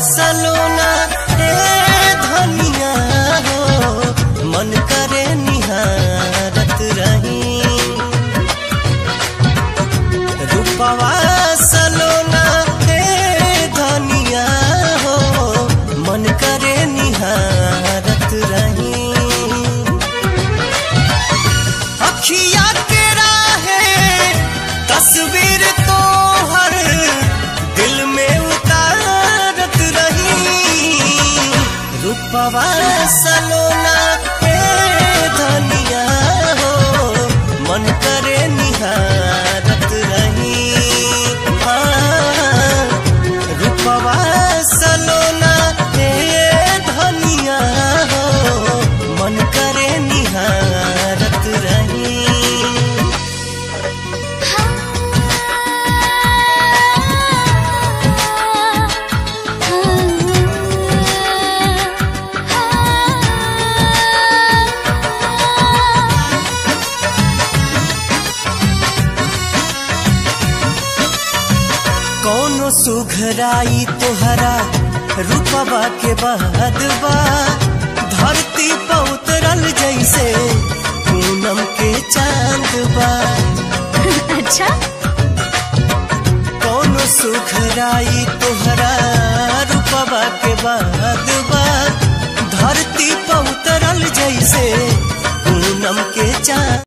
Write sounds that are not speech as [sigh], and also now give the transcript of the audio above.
सलोना, ए धनिया हो, मन करे निहारत रही। रूपवा सलोना, ए धनिया हो, मन करे निहारत रही। अखिया के राहे, तस्वीर रूपवा सलोना ए कौनो सुघराई तोहरा रूपवा के बाद बा धरती पर उतरल जैसे पूनम के चाँद बा [laughs] अच्छा। कौनो सुघराई तोहरा रूपवा के बाद बा धरती पर उतरल जैसे पूनम के चाँद।